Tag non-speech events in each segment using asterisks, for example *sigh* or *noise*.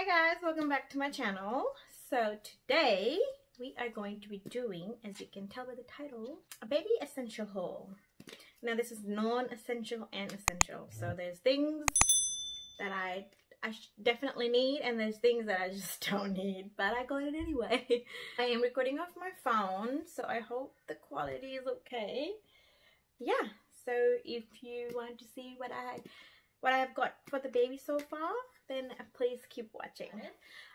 Hi guys, welcome back to my channel. So today we are going to be doing, as you can tell by the title, a baby essential haul. Now this is non-essential and essential. So mm-hmm. there's things that I I definitely need and there's things that I just *laughs* don't need, but I got it anyway. *laughs* I am recording off my phone, so I hope the quality is okay. Yeah, so if you want to see what I what I've got for the baby so far, then please keep watching.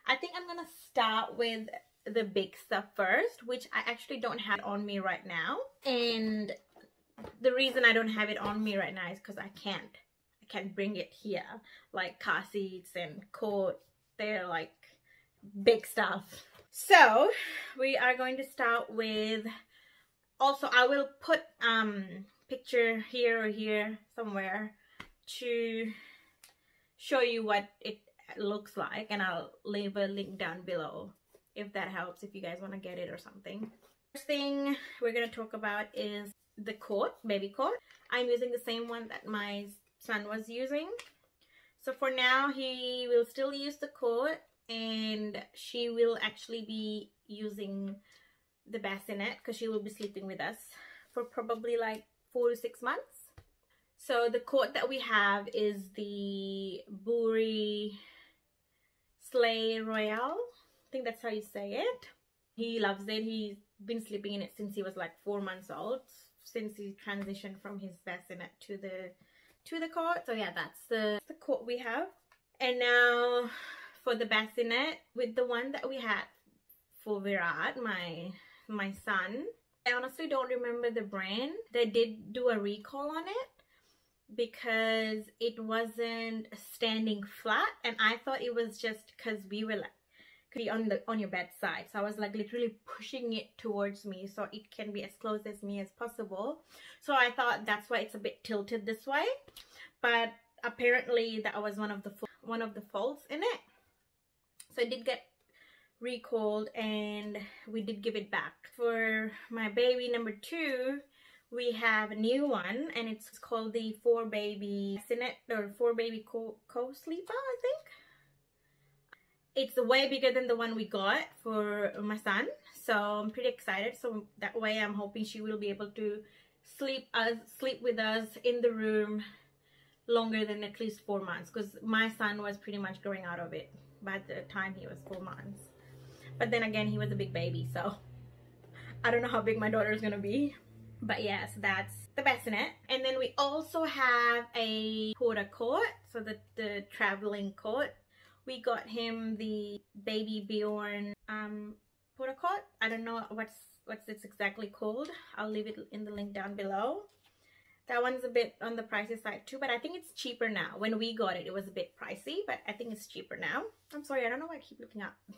I think I'm gonna start with the big stuff first, which I actually don't have on me right now. And the reason I don't have it on me right now is because I can't. I can't bring it here. Like car seats and coat, they're like big stuff. So we are going to start with, also I will put um picture here or here somewhere to show you what it looks like and I'll leave a link down below if that helps if you guys want to get it or something. First thing we're going to talk about is the coat, baby coat. I'm using the same one that my son was using. So for now he will still use the coat and she will actually be using the bassinet because she will be sleeping with us for probably like four to six months. So the coat that we have is the Boori Sleigh Royale. I think that's how you say it. He loves it. He's been sleeping in it since he was like four months old. Since he transitioned from his bassinet to the to the coat. So yeah, that's the, the coat we have. And now for the bassinet with the one that we had for Virat, my my son. I honestly don't remember the brand. They did do a recall on it because it wasn't standing flat and I thought it was just because we were like could be on the on your bedside. So I was like literally pushing it towards me so it can be as close as me as possible. So I thought that's why it's a bit tilted this way. But apparently that was one of the one of the faults in it. So it did get recalled and we did give it back. For my baby number two we have a new one and it's called the four baby Sinet or four baby co, co I think. It's way bigger than the one we got for my son so I'm pretty excited. So that way I'm hoping she will be able to sleep us sleep with us in the room longer than at least four months because my son was pretty much growing out of it by the time he was four months. But then again he was a big baby so I don't know how big my daughter is gonna be but yes that's the bassinet and then we also have a porter coat so the the traveling coat we got him the baby bjorn um porter coat i don't know what's what's this exactly called. I'll leave it in the link down below. That one's a bit on the pricey side too but i think it's cheaper now. When we got it it was a bit pricey but i think it's cheaper now. I'm sorry i don't know why i keep looking up. *laughs*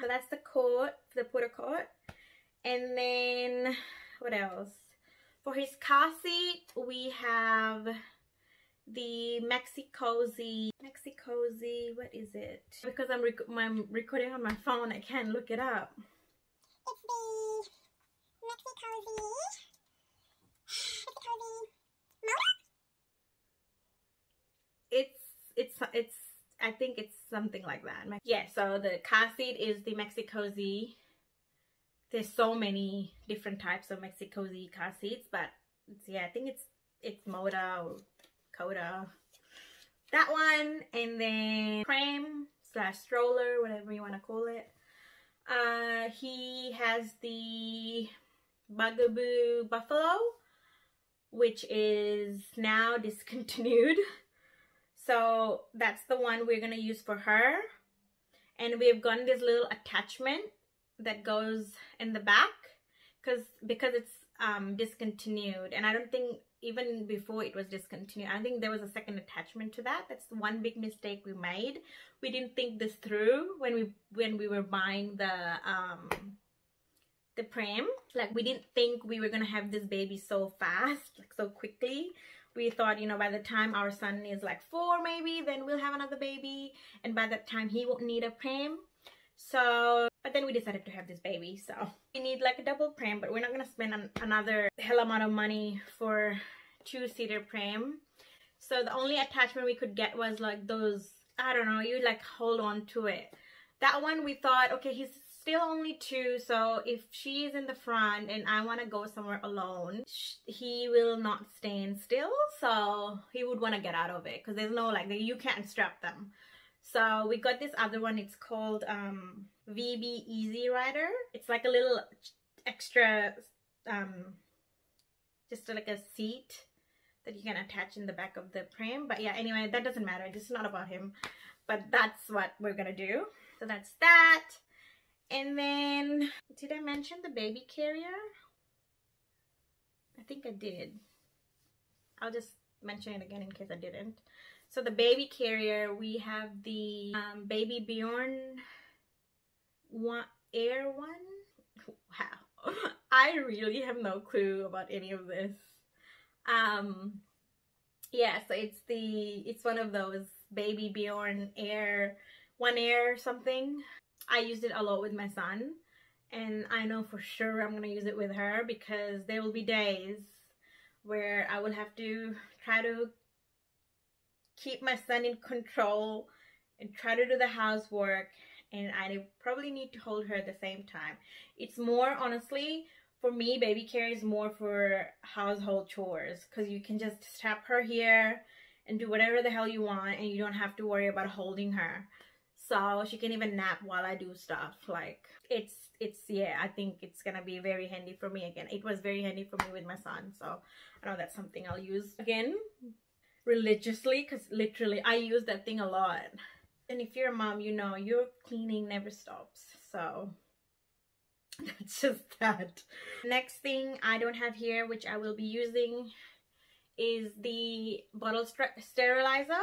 So that's the coat the porter coat and then what else for his car seat, we have the Maxi-Cosi, Maxi-Cosi, what is it? Because I'm, rec I'm recording on my phone, I can't look it up. It's the Maxi-Cosi It's, it's, it's, I think it's something like that. Yeah, so the car seat is the Maxi-Cosi there's so many different types of Maxi-Cosi car seats, but yeah, I think it's it's Moda or Coda. That one, and then pram slash stroller, whatever you want to call it. Uh, he has the Bugaboo Buffalo, which is now *laughs* discontinued. So that's the one we're going to use for her. And we've gotten this little attachment that goes in the back because because it's um, discontinued. And I don't think even before it was discontinued I think there was a second attachment to that. That's one big mistake we made. We didn't think this through when we when we were buying the um the pram. Like we didn't think we were gonna have this baby so fast like so quickly. We thought you know by the time our son is like four maybe then we'll have another baby. And by that time he won't need a pram. So but then we decided to have this baby so we need like a double pram but we're not gonna spend an another hell amount of money for two-seater pram so the only attachment we could get was like those I don't know, you like hold on to it. That one we thought, okay, he's still only two, so if she's in the front and I want to go somewhere alone, he will not stand still, so he would want to get out of it because there's no like, you can't strap them. So we got this other one, it's called um, Veebee EZ Rider. It's like a little extra, um, just like a seat that you can attach in the back of the frame. But yeah, anyway, that doesn't matter. This is not about him. But that's what we're gonna do. So that's that. And then, did I mention the baby carrier? I think I did. I'll just mention it again in case I didn't. So the baby carrier, we have the um, Baby Bjorn one, Air one. Wow. *laughs* I really have no clue about any of this. Um, yeah, so it's the, it's one of those Baby Bjorn Air, One Air something. I used it a lot with my son and I know for sure I'm to use it with her because there will be days where I will have to try to keep my son in control and try to do the housework and I probably need to hold her at the same time. It's more honestly for me baby care is more for household chores because you can just strap her here and do whatever the hell you want and you don't have to worry about holding her. So she can even nap while I do stuff like it's it's yeah I think it's gonna be very handy for me again. It was very handy for me with my son so I know that's something I'll use again religiously because literally I use that thing a lot and if you're a mom you know your cleaning never stops. So *laughs* that's just that. Next thing I don't have here which I will be using is the bottle sterilizer.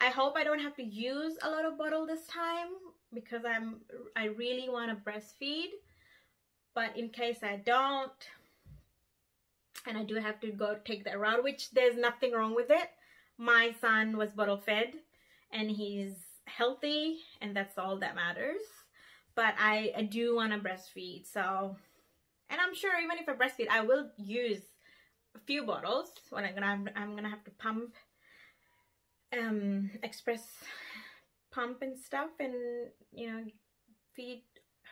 I hope I don't have to use a lot of bottle this time because I'm I really want to breastfeed. But in case I don't and I do have to go take that route which there's nothing wrong with it. My son was bottle fed and he's healthy and that's all that matters. But I, I do want to breastfeed so and I'm sure even if I breastfeed I will use a few bottles when I'm gonna I'm gonna have to pump um express pump and stuff and you know feed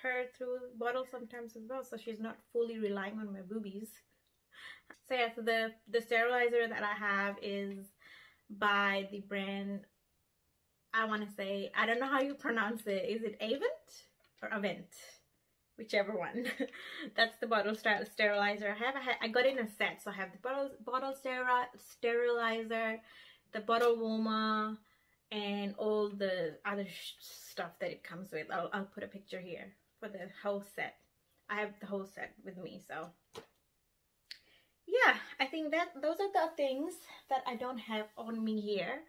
her through bottles sometimes as well so she's not fully relying on my boobies. So yeah so the the sterilizer that I have is by the brand I want to say I don't know how you pronounce it is it Avent or Avent whichever one *laughs* that's the bottle sterilizer I have I got in a set so I have the bottle bottle sterilizer the bottle warmer and all the other stuff that it comes with. I'll, I'll put a picture here for the whole set. I have the whole set with me, so yeah, I think that those are the things that I don't have on me here.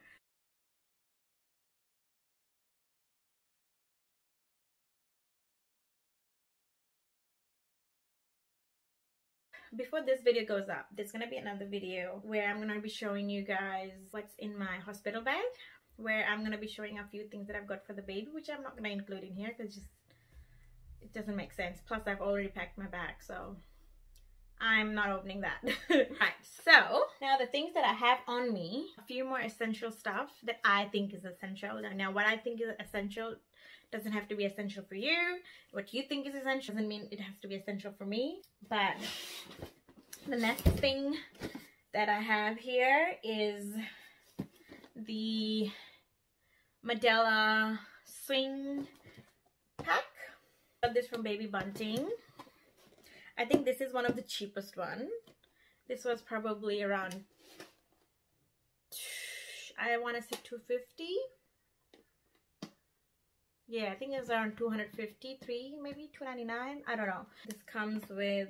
Before this video goes up there's gonna be another video where I'm gonna be showing you guys what's in my hospital bag where I'm gonna be showing a few things that I've got for the baby which I'm not gonna include in here because just it doesn't make sense plus I've already packed my bag so I'm not opening that. *laughs* right, so now the things that I have on me, a few more essential stuff that I think is essential. Now what I think is essential doesn't have to be essential for you. What you think is essential doesn't mean it has to be essential for me. But the next thing that I have here is the Medela Swing Pack. I got this from Baby Bunting. I think this is one of the cheapest one. This was probably around, I want to say 250 yeah i think it's around 253 maybe 299 i don't know. This comes with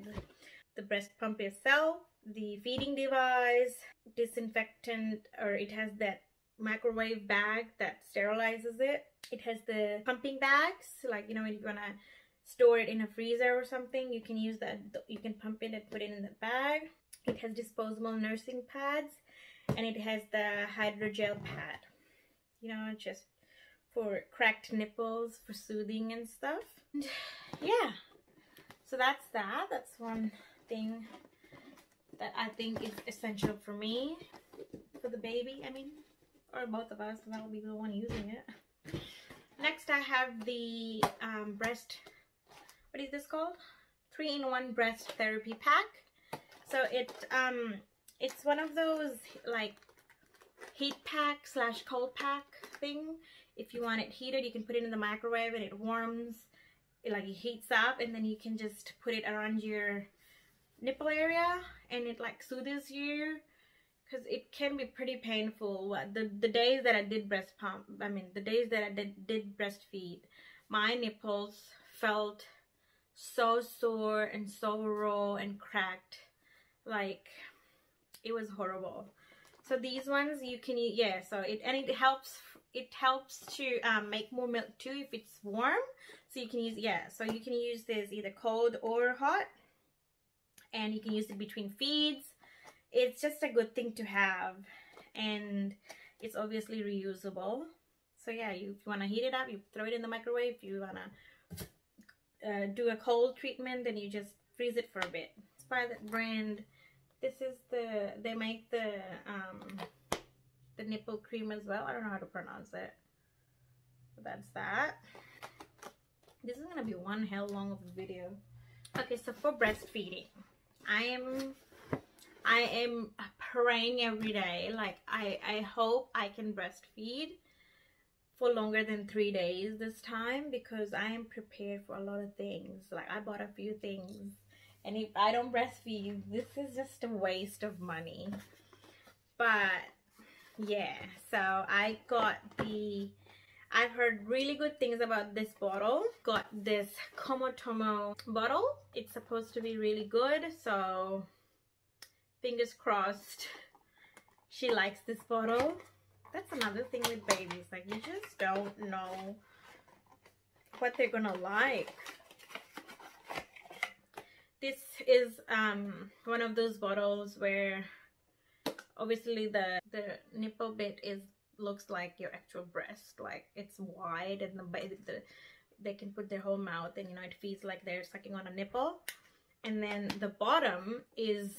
the breast pump itself the feeding device disinfectant or it has that microwave bag that sterilizes it. It has the pumping bags like you know when you're gonna store it in a freezer or something you can use that you can pump it and put it in the bag. It has disposable nursing pads and it has the hydrogel pad. You know just for cracked nipples for soothing and stuff. And *sighs* yeah, so that's that. That's one thing that I think is essential for me, for the baby, I mean. or both of us because I'll be the one using it. Next I have the um, breast, what is this called? 3-in-1 breast therapy pack. So it um it's one of those like heat pack slash cold pack thing. If you want it heated, you can put it in the microwave and it warms, it like it heats up and then you can just put it around your nipple area and it like soothes you because it can be pretty painful. The, the days that I did breast pump, I mean the days that I did, did breastfeed, my nipples felt so sore and so raw and cracked. Like it was horrible. So these ones you can eat, yeah, so it, and it helps, it helps to um, make more milk too if it's warm. So you can use, yeah, so you can use this either cold or hot. And you can use it between feeds. It's just a good thing to have. And it's obviously reusable. So yeah, you, if you want to heat it up, you throw it in the microwave. If you want to uh, do a cold treatment, then you just freeze it for a bit. It's by the brand this is the, they make the, um, the nipple cream as well. I don't know how to pronounce it. So that's that. This is going to be one hell long of a video. Okay, so for breastfeeding, I am, I am praying every day. Like, I, I hope I can breastfeed for longer than three days this time because I am prepared for a lot of things. Like, I bought a few things and if I don't breastfeed, this is just a waste of money. But yeah, so I got the, I've heard really good things about this bottle. Got this Comotomo bottle. It's supposed to be really good, so fingers crossed she likes this bottle. That's another thing with babies, like you just don't know what they're gonna like this is um one of those bottles where obviously the the nipple bit is looks like your actual breast like it's wide and the, the they can put their whole mouth and you know it feels like they're sucking on a nipple. And then the bottom is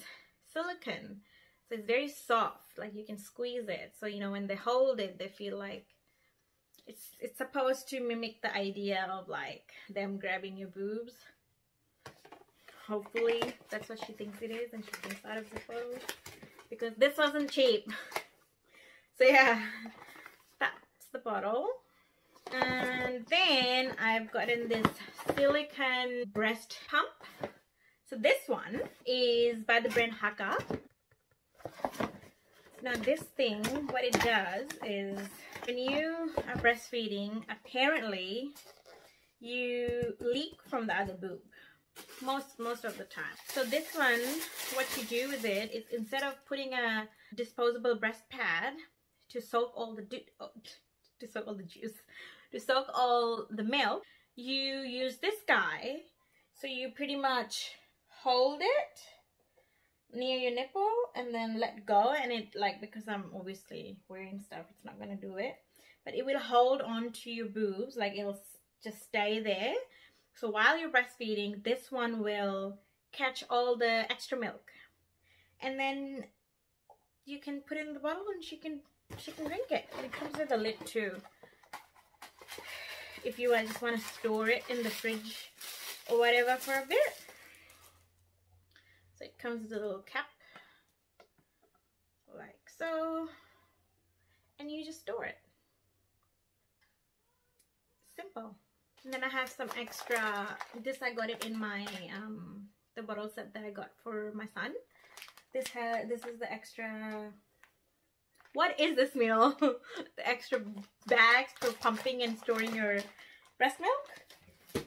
silicone. So it's very soft like you can squeeze it. So you know when they hold it they feel like it's it's supposed to mimic the idea of like them grabbing your boobs. Hopefully that's what she thinks it is and she thinks out of the photo because this wasn't cheap. *laughs* So yeah that's the bottle. And then I've gotten this silicone breast pump. So this one is by the brand Haakaa. now this thing what it does is when you are breastfeeding apparently you leak from the other boob most most of the time. So this one what you do with it is instead of putting a disposable breast pad to soak all the oh, *laughs* to soak all the juice to soak all the milk you use this guy. So you pretty much hold it near your nipple and then let go. And it like because I'm obviously wearing stuff it's not gonna do it. But it will hold on to your boobs like it'll just stay there so while you're breastfeeding, this one will catch all the extra milk. And then you can put it in the bottle and she can she can drink it. It comes with a lid too. If you just want to store it in the fridge or whatever for a bit. So it comes with a little cap. Like so. And you just store it. Simple. And then I have some extra, this I got it in my, um, the bottle set that I got for my son. This has, this is the extra, what is this meal? *laughs* the extra bags for pumping and storing your breast milk.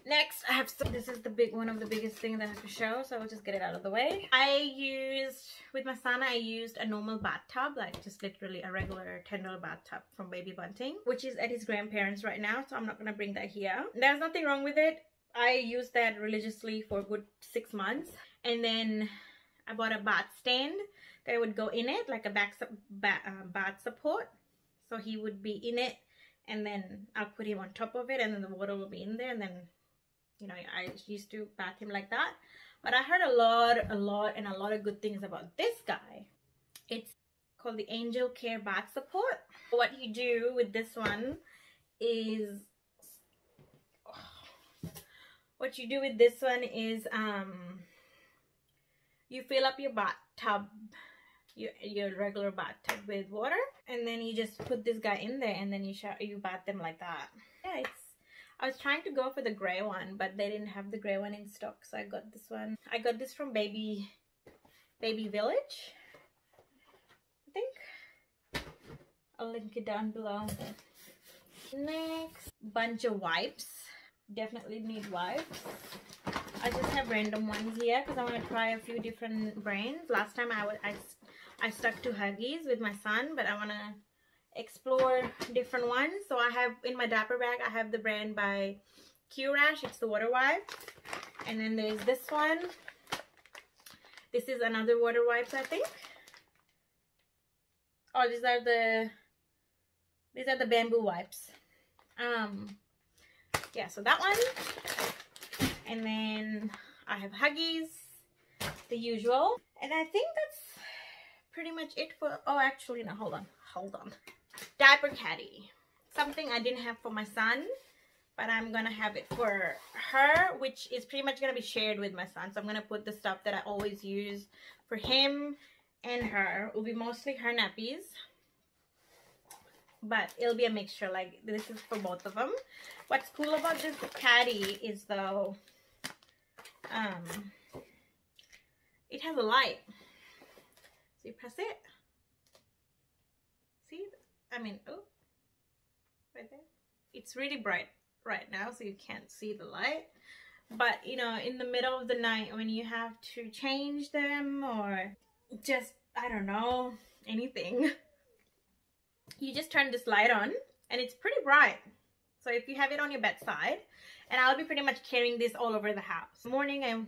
Next, I have some, this is the big one of the biggest thing that I have to show, so I'll just get it out of the way. I used, with my son, I used a normal bathtub, like just literally a regular $10 bathtub from Baby Bunting, which is at his grandparents right now, so I'm not gonna bring that here. There's nothing wrong with it. I used that religiously for a good six months, and then I bought a bath stand that would go in it, like a back, back uh, bath support, so he would be in it and then I'll put him on top of it and then the water will be in there and then you know I used to bath him like that. But I heard a lot a lot and a lot of good things about this guy. It's called the Angelcare bath support. What you do with this one is what you do with this one is um you fill up your bathtub your, your regular bathtub with water and then you just put this guy in there and then you shower, you bath them like that. Yeah it's I was trying to go for the gray one but they didn't have the gray one in stock so I got this one. I got this from baby baby village I think. I'll link it down below. Next bunch of wipes. Definitely need wipes. I just have random ones here because I want to try a few different brands. Last time I, I I stuck to Huggies with my son, but I want to explore different ones. So I have, in my diaper bag, I have the brand by Curash. It's the water wipe. And then there's this one. This is another water wipes, I think. Oh, these are the, these are the bamboo wipes. Um, yeah, so that one. And then I have Huggies, the usual. And I think that's pretty much it for, oh, actually, no, hold on, hold on. Diaper caddy. Something I didn't have for my son, but I'm going to have it for her, which is pretty much going to be shared with my son. So I'm going to put the stuff that I always use for him and her. It will be mostly her nappies. But it'll be a mixture, like this is for both of them. What's cool about this caddy is though, um, it has a light. So you press it. I mean, oh, right there. It's really bright right now, so you can't see the light. But, you know, in the middle of the night when you have to change them or just, I don't know, anything, *laughs* you just turn this light on and it's pretty bright. So if you have it on your bedside, and I'll be pretty much carrying this all over the house. Morning, and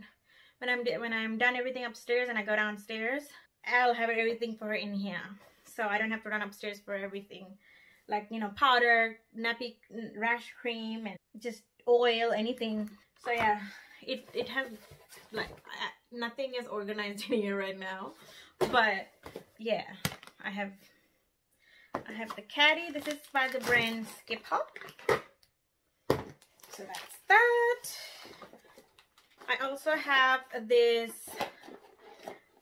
when I'm when I'm done everything upstairs and I go downstairs, I'll have everything for her in here. So I don't have to run upstairs for everything. Like, you know, powder, nappy rash cream, and just oil, anything. So yeah, it, it has, like, nothing is organized *laughs* in here right now. But, yeah, I have, I have the caddy. This is by the brand Skip Hop. So that's that. I also have this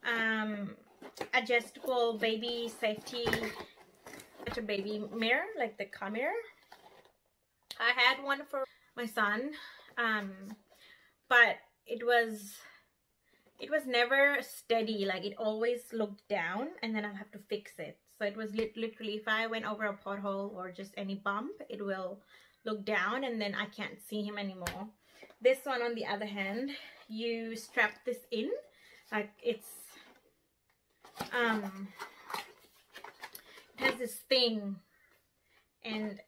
um, adjustable baby safety a baby mirror like the car mirror. I had one for my son um but it was it was never steady like it always looked down and then I'll have to fix it. So it was li literally if I went over a pothole or just any bump it will look down and then I can't see him anymore. This one on the other hand you strap this in like it's um, it has this thing and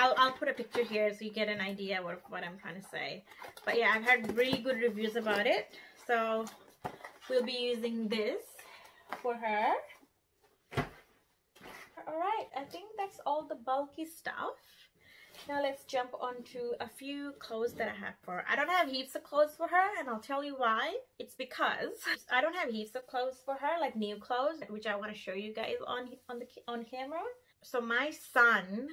I'll, I'll put a picture here so you get an idea what, what I'm trying to say. But yeah, I've had really good reviews about it. So we'll be using this for her. Alright, I think that's all the bulky stuff. Now let's jump on to a few clothes that I have for her. I don't have heaps of clothes for her and I'll tell you why. It's because *laughs* I don't have heaps of clothes for her, like new clothes, which I want to show you guys on, on, the, on camera. So my son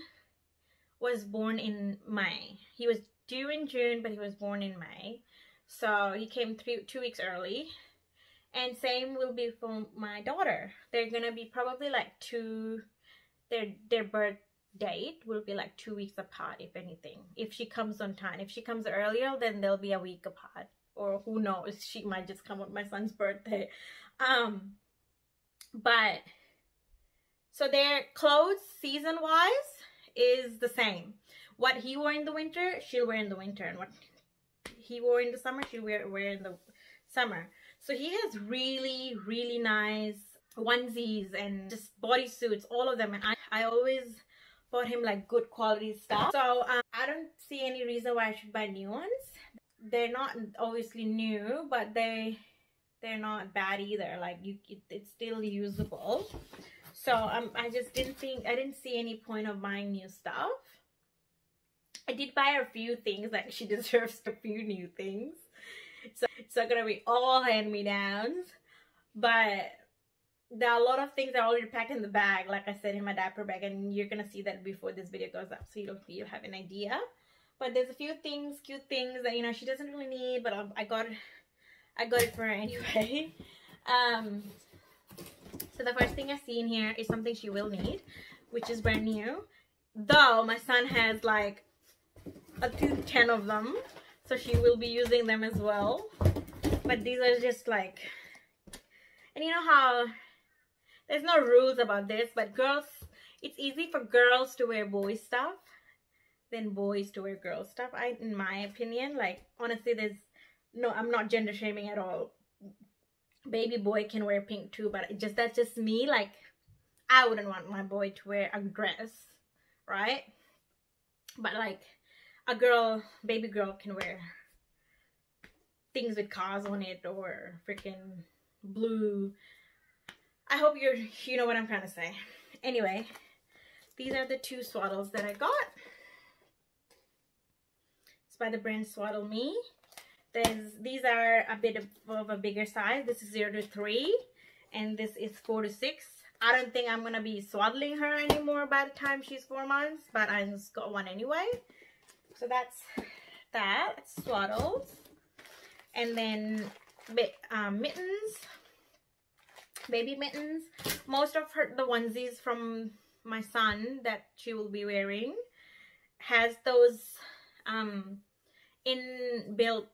was born in May. He was due in June, but he was born in May. So he came three, two weeks early. And same will be for my daughter. They're gonna be probably like two, their, their birth date will be like two weeks apart if anything. If she comes on time. If she comes earlier then they'll be a week apart. Or who knows? She might just come on my son's birthday. Um but so their clothes season wise is the same. What he wore in the winter she'll wear in the winter. And what he wore in the summer she'll wear, wear in the summer. So he has really really nice onesies and just bodysuits all of them. And I, I always bought him like good quality stuff. So um, I don't see any reason why I should buy new ones. They're not obviously new, but they they're not bad either. Like you, it, it's still usable. So um, I just didn't think I didn't see any point of buying new stuff. I did buy a few things. Like she *laughs* deserves a few new things. So it's not gonna be all hand me downs, but there are a lot of things that are already packed in the bag, like I said in my diaper bag, and you're gonna see that before this video goes up, so you'll you'll have an idea. But there's a few things, cute things that you know she doesn't really need, but I, got I got it for her anyway. *laughs* Um, so the first thing I see in here is something she will need, which is brand new. Though my son has like a two ten of them, so she will be using them as well. But these are just like, and you know how there's no rules about this, but girls, it's easy for girls to wear boy stuff than boys to wear girl stuff. I, in my opinion, like honestly, there's no, I'm not gender shaming at all. Baby boy can wear pink too, but it just that's just me. Like, I wouldn't want my boy to wear a dress, right? But like, a girl, baby girl can wear things with cars on it or freaking blue. I hope you're, you know what I'm trying to say. Anyway, these are the two swaddles that I got. It's by the brand Swaddle Me. There's, these are a bit of, of a bigger size. This is 0 to 3 and this is 4 to 6. I don't think I'm going to be swaddling her anymore by the time she's 4 months, but I just got one anyway. So that's that. Swaddles. And then um, mittens, baby mittens. Most of her the onesies from my son that she will be wearing has those um, inbuilt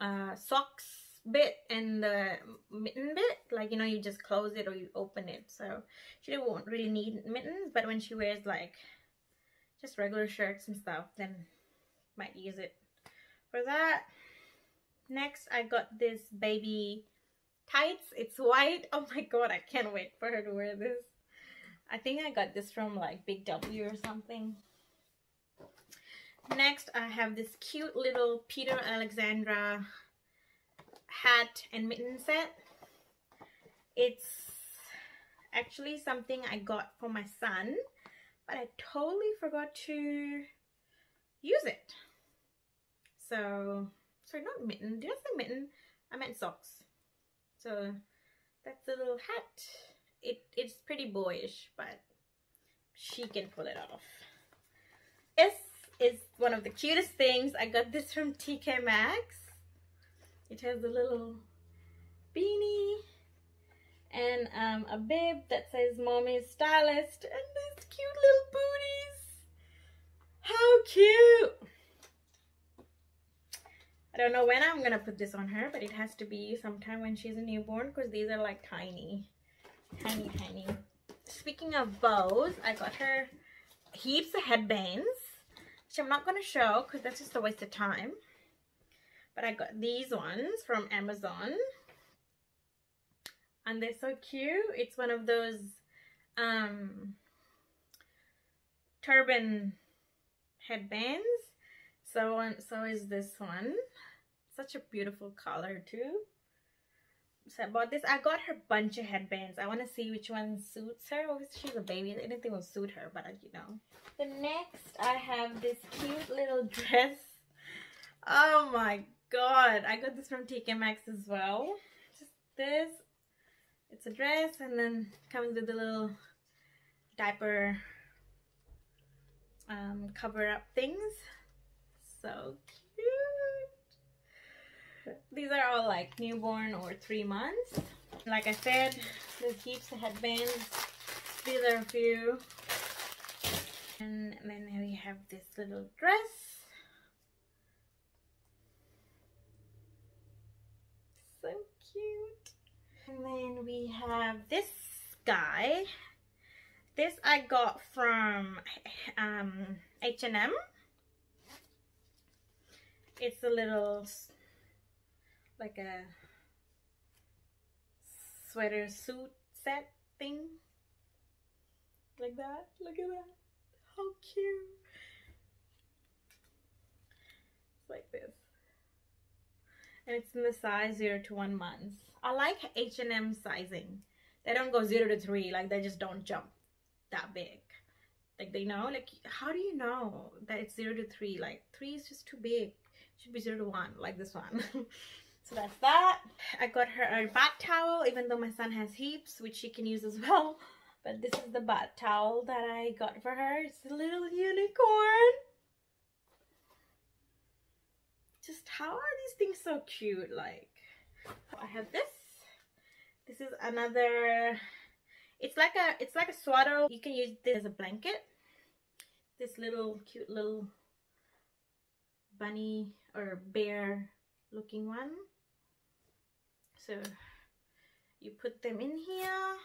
uh, socks bit and the mitten bit. Like you know you just close it or you open it. So she won't really need mittens but when she wears like just regular shirts and stuff then might use it for that. Next I got this baby tights it's white *laughs* oh my god I can't wait for her to wear this I think I got this from like Big W or something Next, I have this cute little Peter Alexander hat and mitten set. It's actually something I got for my son, but I totally forgot to use it. So, sorry, not mitten. Did I say mitten? I meant socks. So, that's a little hat. It It's pretty boyish, but she can pull it off. This is one of the cutest things. I got this from TK Maxx. It has a little beanie and um, a bib that says Mommy's Stylist and these cute little booties. How cute! I don't know when I'm gonna put this on her, but it has to be sometime when she's a newborn because these are like tiny, tiny, tiny. Speaking of bows, I got her heaps of headbands which I'm not to show because that's just a waste of time. But I got these ones from Amazon. And they're so cute. It's one of those um, turban headbands. So, so is this one. Such a beautiful color too. So I bought this. I got her bunch of headbands. I want to see which one suits her. Obviously, she's a baby. Anything will suit her, but you know. The next, I have this cute little dress. Oh my god. I got this from TK Maxx as well. Just this. It's a dress and then comes with a little diaper um, cover up things. So cute. these are all like newborn or three months. Like I said, there's heaps of headbands. These are a few. And then we have this little dress. So cute. And then we have this guy. This I got from um, H&M. It's a little like a sweater suit set thing. Like that. Look at that. How cute. It's like this. And it's in the size 0 to 1 months. I like H&M sizing. They don't go 0 to 3. Like they just don't jump that big. Like they know. Like how do you know that it's 0 to 3? Like 3 is just too big. Should be 0 to 1 like this one. *laughs* So that's that. I got her a bath towel, even though my son has heaps, which she can use as well. But this is the bath towel that I got for her. It's a little unicorn. Just how are these things so cute? Like, I have this. This is another, it's like a, it's like a swaddle. You can use this as a blanket. This little cute little bunny or bear looking one. So you put them in here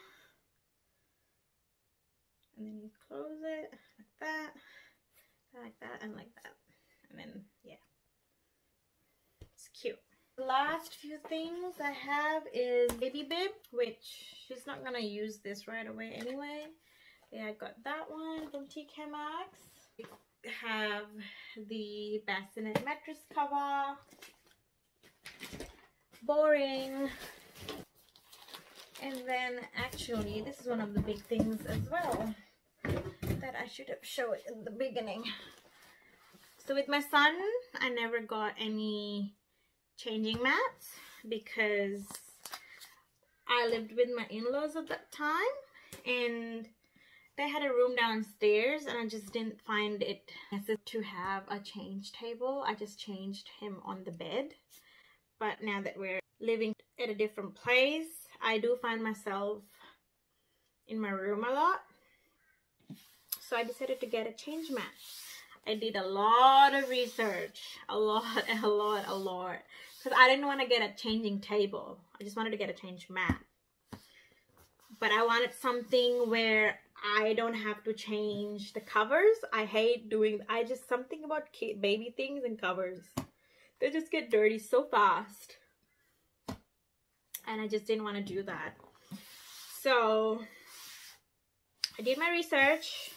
and then you close it like that, like that, and like that. And then, yeah, it's cute. The last few things I have is baby bib, which she's not gonna use this right away anyway. Yeah, I got that one from TK Maxx. Have the bassinet mattress cover. Boring. And then actually, this is one of the big things as well that I should have showed in the beginning. So with my son, I never got any changing mats because I lived with my in-laws at that time and they had a room downstairs and I just didn't find it necessary to have a change table. I just changed him on the bed. But now that we're living at a different place, I do find myself in my room a lot so I decided to get a change mat. I did a lot of research, a lot, *laughs* a lot, a lot, because I didn't want to get a changing table. I just wanted to get a change mat. But I wanted something where I don't have to change the covers. I hate doing, I just, something about kid, baby things and covers. They just get dirty so fast. And I just didn't want to do that. So I did my research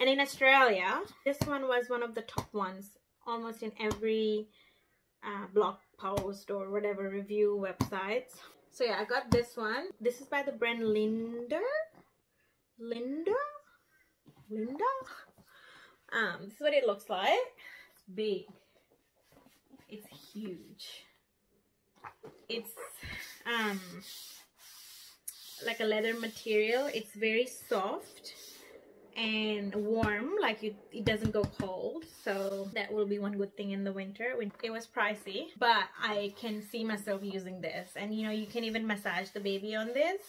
and in Australia, this one was one of the top ones almost in every uh, blog post or whatever review websites. So yeah, I got this one. This is by the brand Linda. Linda? Linda? Um, this is what it looks like. It's big. It's huge. It's um like a leather material. It's very soft and warm like you it doesn't go cold so that will be one good thing in the winter When it was pricey but i can see myself using this and you know you can even massage the baby on this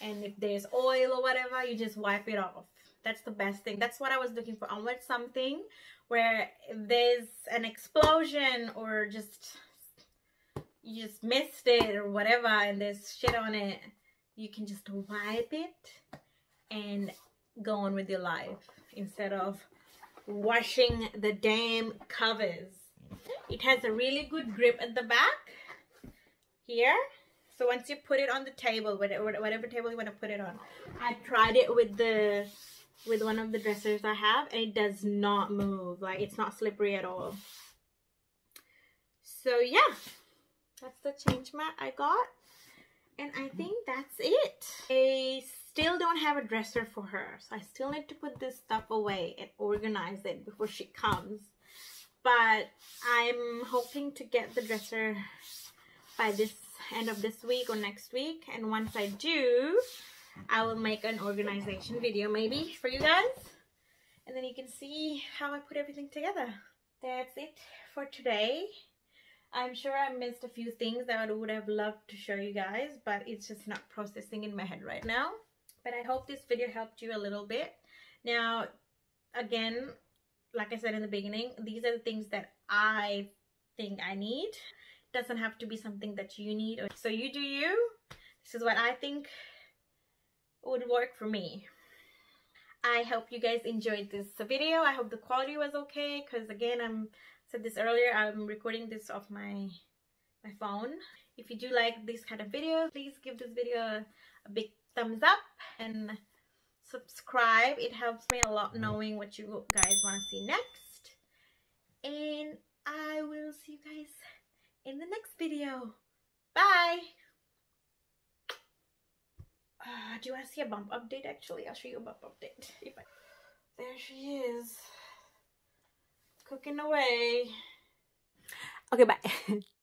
and if there's oil or whatever you just wipe it off that's the best thing that's what i was looking for i want something where there's an explosion or just you just missed it or whatever and there's shit on it you can just wipe it and go on with your life instead of washing the damn covers. It has a really good grip at the back here. So once you put it on the table, whatever, whatever table you want to put it on. I tried it with the with one of the dressers I have and it does not move. Like it's not slippery at all. So yeah, that's the change mat I got. And I think that's it. I still don't have a dresser for her. So I still need to put this stuff away and organize it before she comes. But I'm hoping to get the dresser by this end of this week or next week. And once I do, I will make an organization video maybe for you guys. And then you can see how I put everything together. That's it for today. I'm sure I missed a few things that I would have loved to show you guys, but it's just not processing in my head right now. But I hope this video helped you a little bit. Now, again, like I said in the beginning, these are the things that I think I need. Doesn't have to be something that you need. So you do you. This is what I think would work for me. I hope you guys enjoyed this video. I hope the quality was okay because again, I'm said this earlier, I'm recording this off my my phone. If you do like this kind of video, please give this video a, a big thumbs up and subscribe. It helps me a lot knowing what you guys want to see next. And I will see you guys in the next video. Bye! Uh, do you want to see a bump update actually? I'll show you a bump update. *laughs* If I... There she is. Cooking away. Okay, bye. *laughs*